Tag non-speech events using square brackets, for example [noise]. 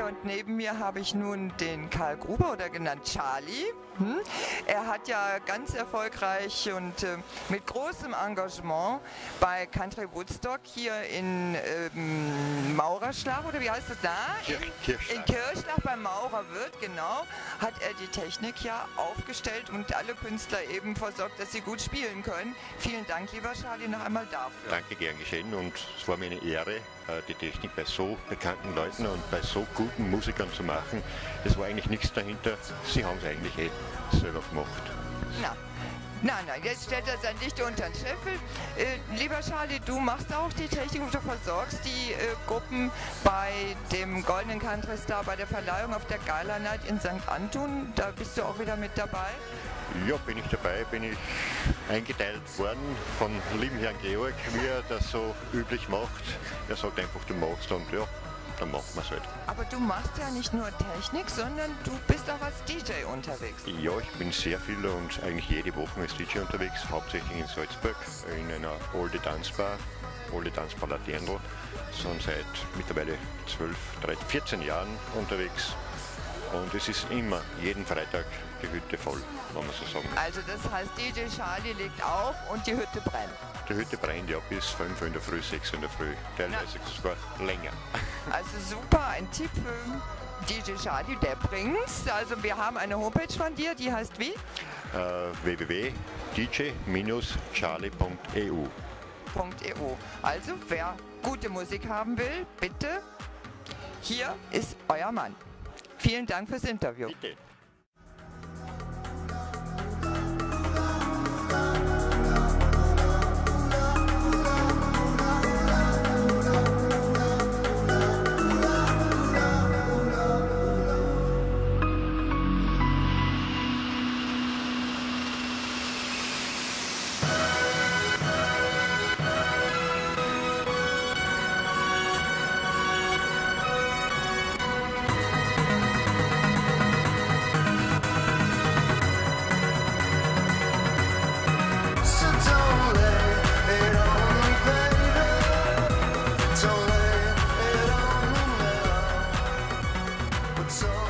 Ja, und neben mir habe ich nun den Karl Gruber oder genannt Charlie. Hm? Er hat ja ganz erfolgreich und äh, mit großem Engagement bei Country Woodstock hier in ähm, Maurerschlag oder wie heißt das da? In, Kirchschlag. in Kirchschlag beim Maurerwirt, genau, hat er die Technik ja aufgestellt und alle Künstler eben versorgt, dass sie gut spielen können. Vielen Dank, lieber Charlie, noch einmal dafür. Danke, gern geschehen und es war mir eine Ehre, äh, die Technik bei so bekannten Leuten und bei so guten Musikern zu machen. Es war eigentlich nichts dahinter, sie haben es eigentlich eh selber gemacht. Na, nein, nein, jetzt stellt er sein Licht unter den Scheffel. Äh, lieber Charlie, du machst auch die Technik und du versorgst die äh, Gruppen bei dem Goldenen Country Star bei der Verleihung auf der Gala Night in St. Anton. Da bist du auch wieder mit dabei. Ja, bin ich dabei, bin ich eingeteilt worden von lieben Herrn Georg, wie er das so üblich macht. Er sagt einfach, du machst und ja, dann machen wir es halt. Aber du machst ja nicht nur Technik, sondern du bist auch als DJ unterwegs. Ja, ich bin sehr viel und eigentlich jede Woche als DJ unterwegs, hauptsächlich in Salzburg, in einer Olde Tanzbar, Olde Tanzbar Laternl, sind seit mittlerweile 12, 13, 14 Jahren unterwegs. Und es ist immer, jeden Freitag, die Hütte voll, wenn man so sagen. Also das heißt, DJ Charlie legt auf und die Hütte brennt. Die Hütte brennt ja bis 5 Uhr in der Früh, 6 Uhr in der Früh, teilweise sogar länger. [laughs] Also super, ein Tipp für DJ Charlie, der bringt's. Also wir haben eine Homepage von dir, die heißt wie? Äh, www.dj-charlie.eu .eu. Also wer gute Musik haben will, bitte, hier ist euer Mann. Vielen Dank fürs Interview. Bitte. so